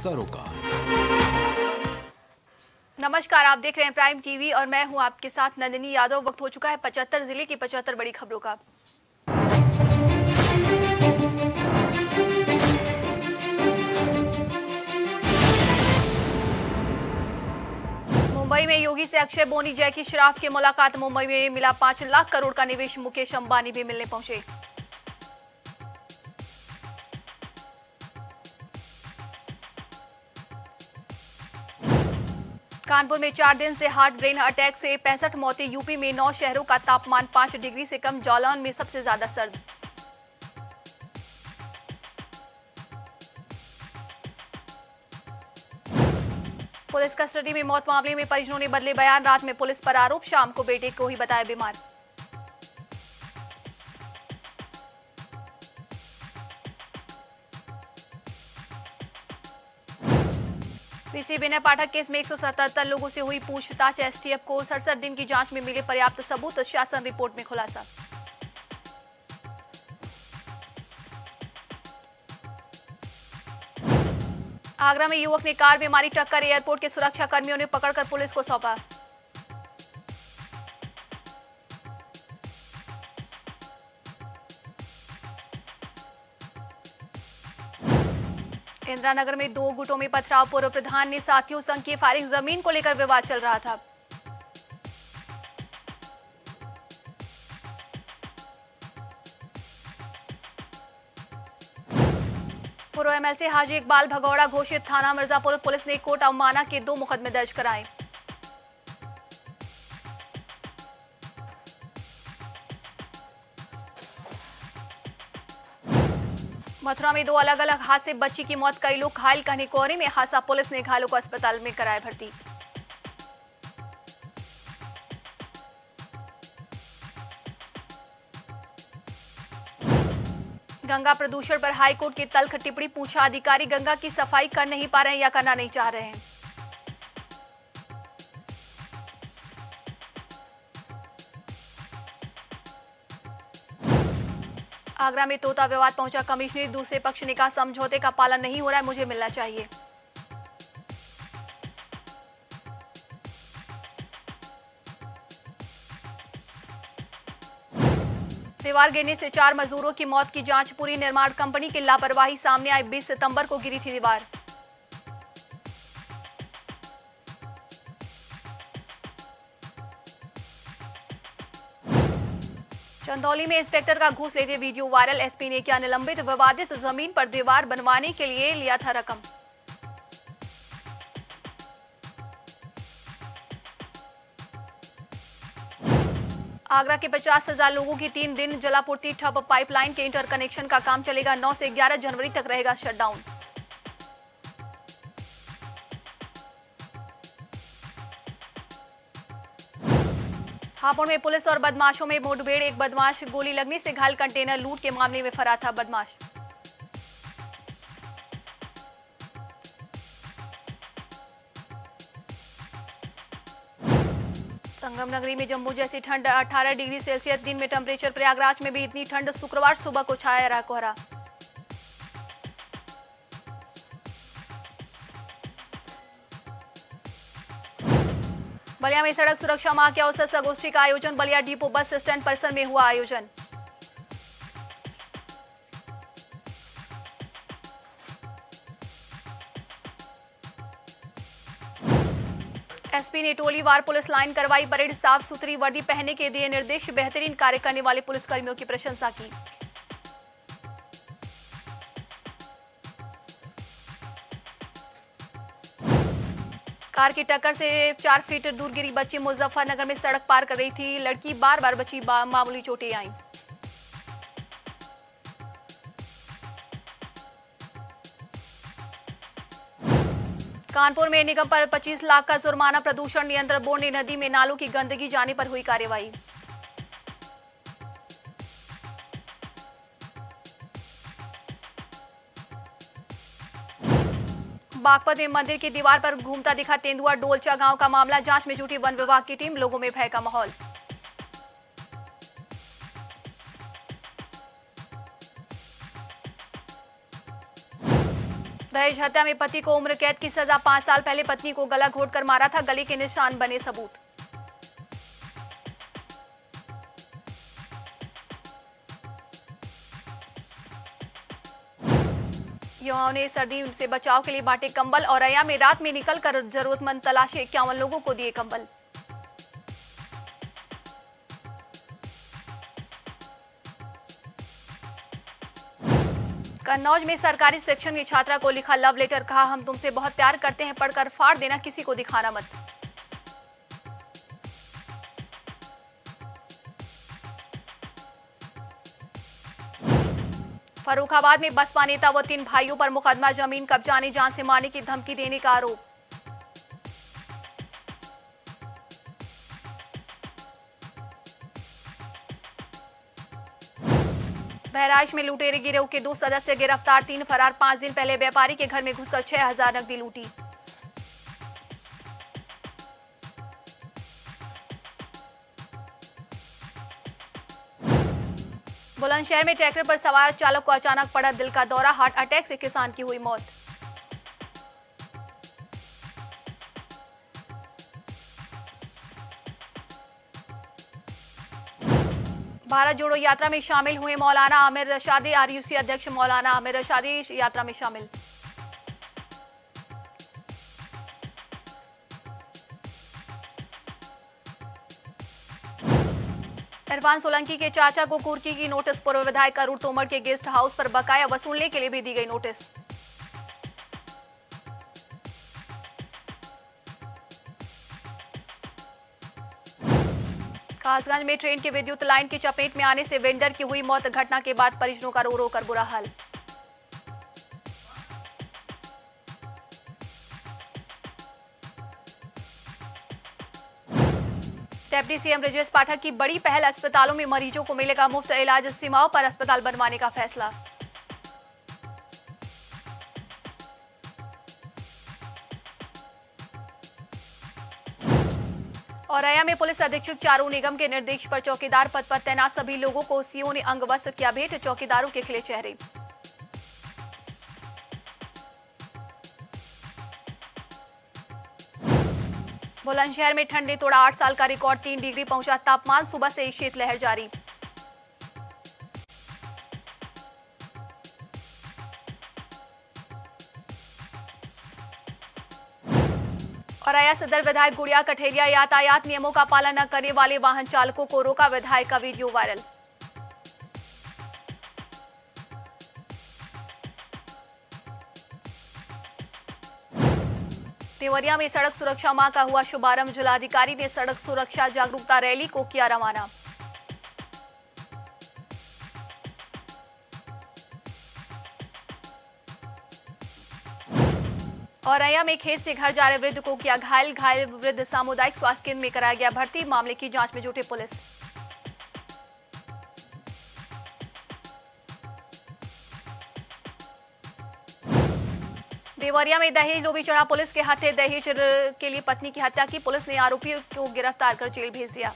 सरोकार। नमस्कार, आप देख रहे हैं प्राइम टीवी और मैं हूँ आपके साथ नंदिनी यादव। वक्त हो चुका है पचहत्तर ज़िले की पचहत्तर बड़ी खबरों का। मुंबई में योगी से अक्षय बोनी जय की शराफ की मुलाकात। मुंबई में मिला पाँच लाख करोड़ का निवेश मुकेश अंबानी भी मिलने पहुँचे। कानपुर में चार दिन से हार्ट ब्रेन अटैक से पैंसठ मौतें, यूपी में नौ शहरों का तापमान पाँच डिग्री से कम, जालौन में सबसे ज़्यादा सर्द। पुलिस कस्टडी में मौत मामले में परिजनों ने बदले बयान, रात में पुलिस पर आरोप, शाम को बेटे को ही बताया बीमार। पीसी विनय पाठक केस में एक सौ सतहत्तर लोगों से हुई पूछताछ। एसटीएफ को सड़सठ दिन की जाँच में मिले पर्याप्त सबूत, शासन रिपोर्ट में खुलासा। आगरा में युवक ने कार में मारी टक्कर, एयरपोर्ट के सुरक्षा कर्मियों ने पकड़कर पुलिस को सौंपा। इंदिरानगर में दो गुटों में पथराव, पूर्व प्रधान ने साथियों संघ की फारिग ज़मीन को लेकर विवाद चल रहा था। पूर्व एमएलसी हाजी इकबाल भगौड़ा घोषित थाना मिर्जापुर, पुलिस ने कोर्ट अवमाना के दो मुकदमे दर्ज कराए। मथुरा में दो अलग अलग हादसे, बच्ची की मौत, कई लोग घायल, कहने कोहरे में हादसा, पुलिस ने घायलों को अस्पताल में कराया भर्ती। गंगा प्रदूषण पर हाईकोर्ट की तल्ख टिप्पणी, पूछा अधिकारी, गंगा की सफ़ाई कर नहीं पा रहे हैं या करना नहीं चाह रहे हैं। आगरा में तोता विवाद पहुँचा। कमिश्नर दूसरे पक्ष ने कहा, समझौते का पालन नहीं हो रहा है, मुझे मिलना चाहिए। दीवार गिरने से चार मजदूरों की मौत की जाँच, पूरी निर्माण कंपनी की लापरवाही, सामने आई 20 सितंबर को गिरी थी दीवार। चंदौली में इंस्पेक्टर का घूस लेते वीडियो वायरल। एसपी ने किया निलंबित, विवादित ज़मीन पर दीवार बनवाने के लिए लिया था रकम। आगरा के पचास हज़ार लोगों की तीन दिन जलापूर्ति ठप पाइपलाइन के इंटरकनेक्शन का काम चलेगा। 9 से 11 जनवरी तक रहेगा शटडाउन हापुड़ में पुलिस और बदमाशों में मुठभेड़। एक बदमाश गोली लगने से घायल कंटेनर लूट के मामले में फरार था बदमाश। संगम नगरी में जम्मू जैसी ठंड 18 डिग्री सेल्सियस, दिन में टेम्परेचर प्रयागराज में भी इतनी ठंड, शुक्रवार सुबह को छाया रहा कोहरा। बलिया में सड़क सुरक्षा माह के अवसर संगोष्ठी का आयोजन बलिया डिपो बस स्टैंड परिसर में हुआ आयोजन। एसपी ने टोलीवार पुलिस लाइन करवाई, परेड साफ़ सुथरी, वर्दी पहनने के दिए निर्देश, बेहतरीन कार्य करने वाले पुलिसकर्मियों की प्रशंसा की। कार की टक्कर से चार फीट दूर गिरी बच्ची मुजफ्फरनगर में सड़क पार कर रही थी। लड़की बार बार बची बा, मामूली चोटें आई। कानपुर में निगम पर 25 लाख का जुर्माना प्रदूषण नियंत्रण बोर्ड ने नदी में नालों की गंदगी जाने पर हुई कार्रवाई। बागपत में मंदिर की दीवार पर घूमता दिखा तेंदुआ डोलचा गाँव का मामला, जाँच में जुटी वन विभाग की टीम, लोगों में भय का माहौल। दहेज हत्या में पति को उम्र कैद की सजा, पाँच साल पहले पत्नी को गला घोट कर मारा था, गले के निशान बने सबूत। युवाओं ने सर्दी से बचाव के लिए बांटे कंबल और अया में रात में निकलकर जरूरतमंद तलाशे। इक्यावन लोगों को दिए कंबल। कन्नौज में सरकारी सेक्शन की छात्रा को लिखा लव लेटर, कहा, हम तुमसे बहुत प्यार करते हैं, पढ़कर फाड़ देना किसी को दिखाना मत। फरुखाबाद में बसपा नेता व तीन भाइयों पर मुकदमा, ज़मीन कब्जाने, जान से मारने की धमकी देने का आरोप। बहराइच में लुटेरे गिरोह के दो सदस्य गिरफ़्तार, तीन फरार, पाँच दिन पहले व्यापारी के घर में घुसकर छह हज़ार नकदी लूटी। बुलंदशहर में ट्रैक्टर पर सवार चालक को अचानक पड़ा दिल का दौरा, हार्ट अटैक से किसान की हुई मौत। भारत जोड़ो यात्रा में शामिल हुए मौलाना आमिर रशादी, आरयूसी अध्यक्ष मौलाना आमिर रशादी यात्रा में शामिल। इरफान सोलंकी के चाचा को कुर्की की नोटिस, पूर्व विधायक अरुण तोमर के गेस्ट हाउस पर बकाया वसूलने के लिए भी दी गई नोटिस। कासगंज में ट्रेन के विद्युत लाइन की चपेट में आने से वेंडर की हुई मौत, घटना के बाद परिजनों का रो रो कर बुरा हाल। डेप्टी सीएम ब्रजेश पाठक की बड़ी पहल, अस्पतालों में मरीजों को मिलेगा मुफ़्त इलाज सीमाओं पर अस्पताल बनवाने का फैसला। औरैया में पुलिस अधीक्षक चारू निगम के निर्देश पर चौकीदार पद पर तैनात सभी लोगों को सीओ ने अंग वस्त्र किया, भेंट, चौकीदारों के खिले चेहरे। बुलंदशहर में ठंड ने तोड़ा आठ साल का रिकॉर्ड, तीन डिग्री पहुँचा तापमान, सुबह से शीतलहर जारी। औरैया सदर विधायक गुड़िया कठेरिया यातायात नियमों का पालन न करने वाले वाहन चालकों को रोका विधायक का वीडियो वायरल। देवरिया में सड़क सुरक्षा माह का हुआ शुभारंभ। जिलाधिकारी ने सड़क सुरक्षा जागरूकता रैली को किया रवाना। औरैया में खेत से घर जा रहे वृद्ध को किया घायल। घायल वृद्ध सामुदायिक स्वास्थ्य केंद्र में कराया गया भर्ती। मामले की जाँच में जुटे पुलिस। देवरिया में दहेज लोभी चढ़ा पुलिस के हाथे, दहेज के लिए पत्नी की हत्या की। पुलिस ने आरोपी को गिरफ़्तार कर जेल भेज दिया।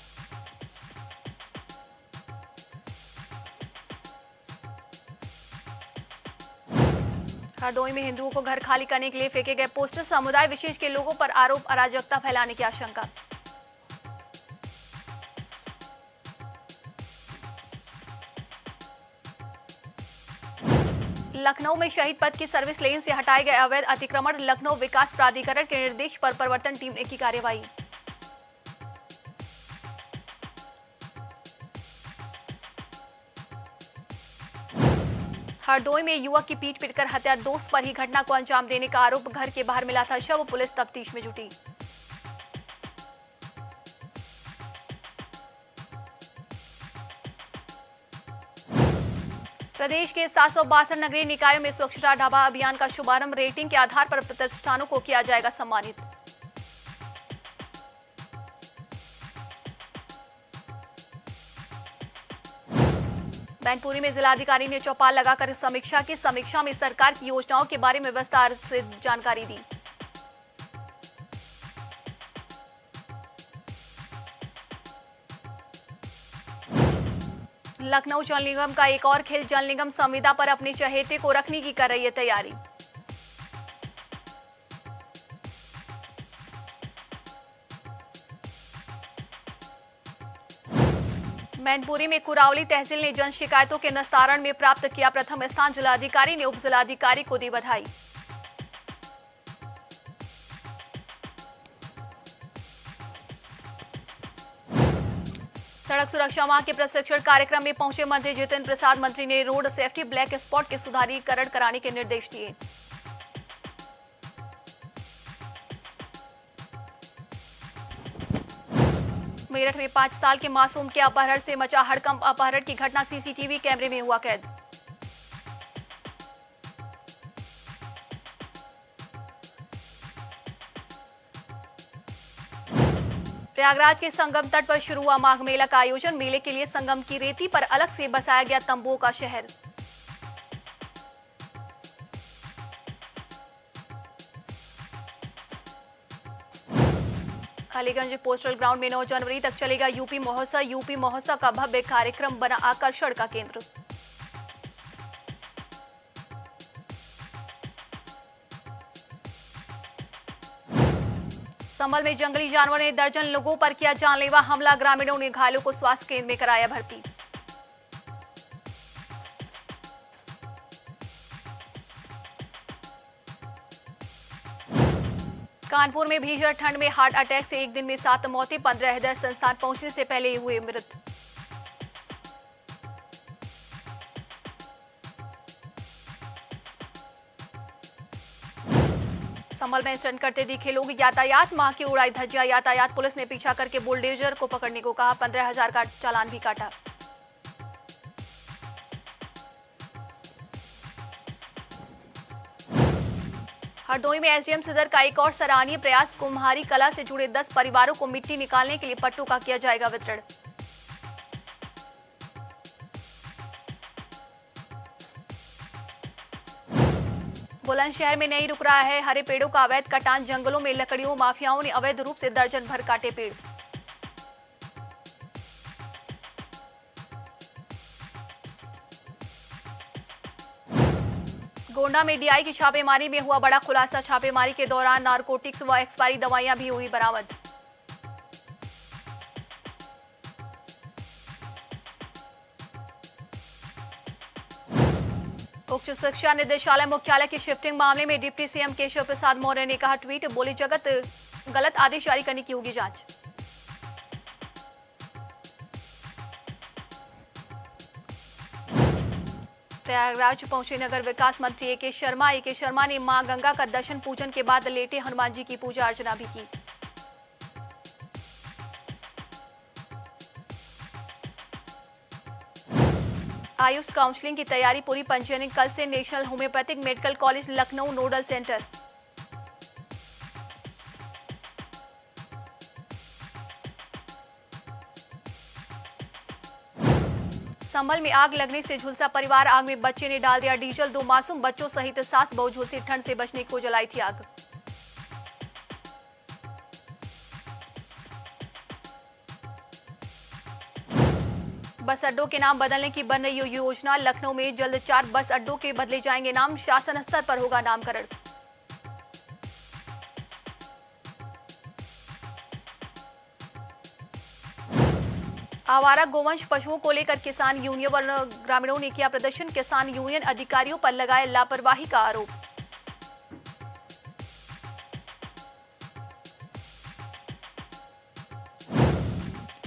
हरदोई में हिंदुओं को घर खाली करने के लिए फेंके गए पोस्टर। समुदाय विशेष के लोगों पर आरोप अराजकता फैलाने की आशंका। लखनऊ में शहीद पद की सर्विस लेन से हटाए गए अवैध अतिक्रमण, लखनऊ विकास प्राधिकरण के निर्देश पर परिवर्तन टीम ने की कार्यवाही। हरदोई में युवक की पीट पीटकर हत्या, दोस्त पर ही घटना को अंजाम देने का आरोप, घर के बाहर मिला था शव, पुलिस तफ्तीश में जुटी। प्रदेश के सात नगरीय निकायों में स्वच्छता ढाबा अभियान का शुभारंभ रेटिंग के आधार पर प्रतिष्ठानों को किया जाएगा सम्मानित। बैनपुरी में जिलाधिकारी ने चौपाल लगाकर समीक्षा की। समीक्षा में सरकार की योजनाओं के बारे में विस्तार से जानकारी दी। लखनऊ जल निगम का एक और खेल, जल निगम संविदा पर अपने चहेते को रखने की कर रही है तैयारी। मैनपुरी में कुरावली तहसील ने जन शिकायतों के निस्तारण में प्राप्त किया प्रथम स्थान। जिलाधिकारी ने उप जिलाधिकारी को दी बधाई। सड़क सुरक्षा माह के प्रशिक्षण कार्यक्रम में पहुँचे मंत्री जितिन प्रसाद मंत्री ने रोड सेफ्टी ब्लैक स्पॉट के सुधारीकरण कराने के निर्देश दिए। मेरठ में पाँच साल के मासूम के अपहरण से मचा हड़कंप। अपहरण की घटना सीसीटीवी कैमरे में हुआ कैद। प्रयागराज के संगम तट पर शुरू हुआ माघ मेला का आयोजन। मेले के लिए संगम की रेती पर अलग से बसाया गया तंबुओं का शहर। अलीगंज पोस्टल ग्राउंड में 9 जनवरी तक चलेगा यूपी महोत्सव। यूपी महोत्सव का भव्य कार्यक्रम बना आकर्षण का केंद्र। संभल में जंगली जानवर ने दर्जन लोगों पर किया जानलेवा हमला। ग्रामीणों ने घायलों को स्वास्थ्य केंद्र में कराया भर्ती। कानपुर में भीषण ठंड में हार्ट अटैक से एक दिन में सात मौतें, पंद्रह हृदय संस्थान पहुँचने से पहले हुए मृत। संभल में स्टंट करते दिखे लोग यातायात माह की उड़ाई, धज्जिया, यातायात। पुलिस ने पीछा करके बुलडोजर को पकड़ने को कहा। पंद्रह हज़ार का चालान भी काटा। हरदोई में एसडीएम सदर का एक और सराहनीय प्रयास, कुम्हारी कला से जुड़े 10 परिवारों को मिट्टी निकालने के लिए पट्टों का किया जाएगा वितरण। बुलंदशहर में नहीं रुक रहा है। हरे पेड़ों का अवैध कटान, जंगलों में लकड़ियों, माफियाओं ने अवैध रूप से दर्जन भर काटे पेड़। गोंडा में डीआई की छापेमारी में हुआ बड़ा खुलासा। छापेमारी के दौरान नारकोटिक्स व एक्सपायरी दवाइयाँ भी हुई बरामद। उच्च शिक्षा निदेशालय मुख्यालय की शिफ्टिंग मामले में डिप्टी सीएम केशव प्रसाद मौर्य ने कहा, ट्वीट, बोली जगत, गलत आदेश जारी करने की होगी जाँच. प्रयागराज पहुँचे नगर विकास मंत्री ए के शर्मा। ए के शर्मा ने माँ गंगा का दर्शन पूजन के बाद लेटे हनुमान जी की पूजा अर्चना भी की। आयुष काउंसलिंग की तैयारी पूरी, पंजीयन कल से national homeopathic medical college Lucknow nodal centre. Sambhal में आग लगने से झुलसा परिवार, आग में बच्चे ने डाल दिया डीजल, दो मासूम बच्चों सहित सास बहु झुलसी ठंड से बचने को जलाई थी आग। बस अड्डों के नाम बदलने की बन रही योजना। लखनऊ में जल्द चार बस अड्डों के बदले जाएँगे नाम। शासन स्तर पर होगा नामकरण। आवारा गोवंश पशुओं को लेकर किसान यूनियन और ग्रामीणों ने किया प्रदर्शन। किसान यूनियन अधिकारियों पर लगाए लापरवाही का आरोप।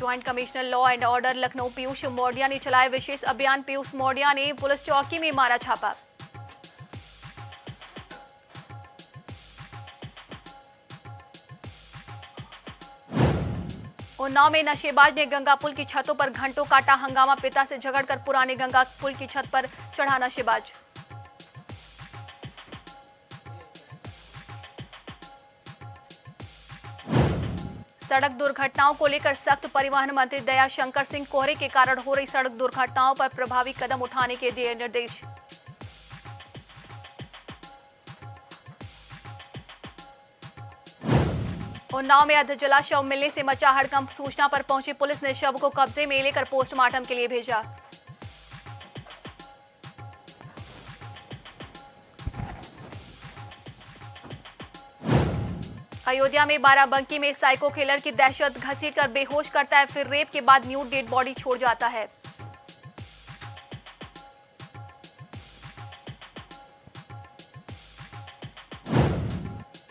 Joint commissioner law and order Lucknow Piyush Maurya ने चलाया विशेष अभियान। पीयूष मौर्या ने पुलिस चौकी में मारा छापा। उन्नाव में नशेबाज ने गंगा पुल की छतों पर घंटों काटा हंगामा। पिता से झगड़कर पुराने गंगा पुल की छत पर चढ़ा नशेबाज। सड़क दुर्घटनाओं को लेकर सख्त परिवहन मंत्री दया शंकर सिंह कोहरे के कारण हो रही सड़क दुर्घटनाओं पर प्रभावी कदम उठाने के दिए निर्देश। उन्नाव में अधजला शव मिलने से मचा हड़कंप, सूचना पर पहुँची पुलिस ने शव को कब्जे में लेकर पोस्टमार्टम के लिए भेजा। अयोध्या में बाराबंकी में साइको किलर की दहशत घसीट कर बेहोश करता है, फिर रेप के बाद न्यू डेड बॉडी छोड़ जाता है।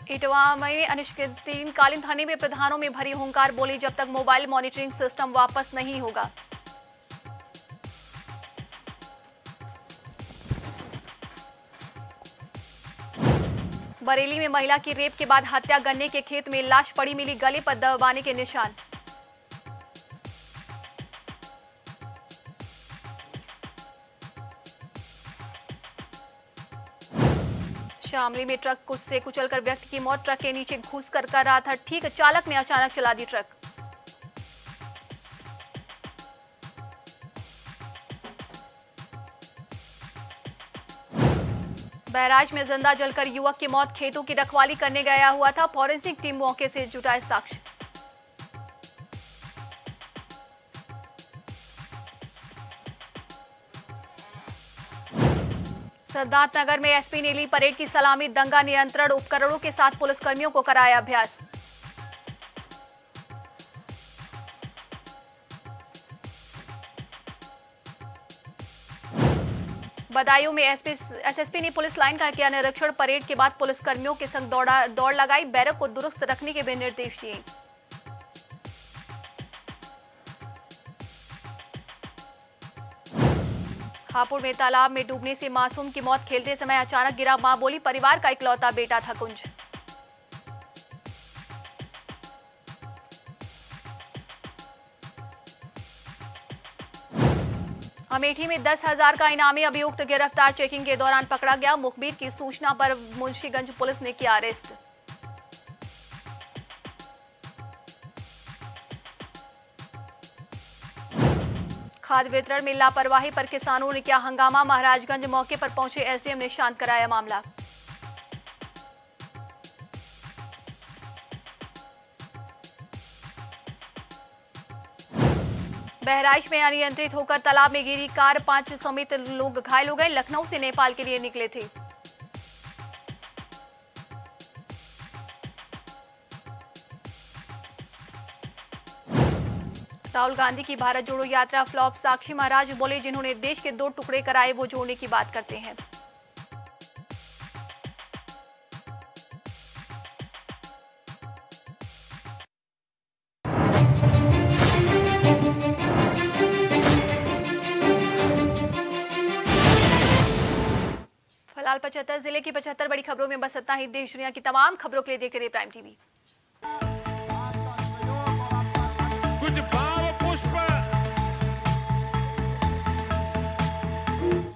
इटवा में अनिश्चितकालीन कालीन थाने में प्रधानों में भरी हुंकार, बोली जब तक मोबाइल मॉनिटरिंग सिस्टम वापस नहीं होगा। बरेली में महिला की रेप के बाद हत्या गन्ने के खेत में लाश पड़ी मिली गले पर दबाने के निशान। शामली में ट्रक कुछ से कुचलकर व्यक्ति की मौत, ट्रक के नीचे घुस कर कर रहा था ठीक, चालक ने अचानक चला दी ट्रक। बैराज में ज़िंदा जलकर युवक की मौत, खेतों की रखवाली करने गया हुआ था। फॉरेंसिक टीम मौके से जुटाए साक्ष्य। सिद्धार्थनगर में एसपी ने ली परेड की सलामी। दंगा नियंत्रण उपकरणों के साथ पुलिसकर्मियों को कराया अभ्यास। बदायूं में एसपी एसएसपी ने पुलिस लाइन का किया निरीक्षण। परेड के बाद पुलिसकर्मियों के संग दौड़ा, दौड़ लगाई, बैरक को दुरुस्त रखने के भी निर्देश दिए। हापुड़ में तालाब में डूबने से मासूम की मौत, खेलते समय अचानक गिरा माँ बोली, परिवार का इकलौता बेटा था कुंज। अमेठी में दस हज़ार का इनामी अभियुक्त गिरफ़्तार चेकिंग के दौरान पकड़ा गया। मुखबिर की सूचना पर मुंशीगंज पुलिस ने किया अरेस्ट। खाद वितरण में लापरवाही पर किसानों ने किया हंगामा। महाराजगंज मौके पर पहुँचे एसडीएम ने शांत कराया मामला। बहराइच में अनियंत्रित होकर तालाब में गिरी कार, पाँच समेत लोग घायल हो गए। लखनऊ से नेपाल के लिए निकले थे। राहुल गांधी की भारत जोड़ो यात्रा फ्लॉप, साक्षी महाराज बोले, जिन्होंने देश के दो टुकड़े कराए, वो जोड़ने की बात करते हैं। फ़िलहाल पचहत्तर ज़िले की पचहत्तर बड़ी खबरों में बस इतना ही। देश दुनिया की तमाम खबरों के लिए देखते रहे प्राइम टीवी कुछ भाव पुष्प।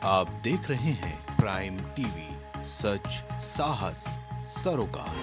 आप देख रहे हैं प्राइम टीवी सच साहस सरोकार।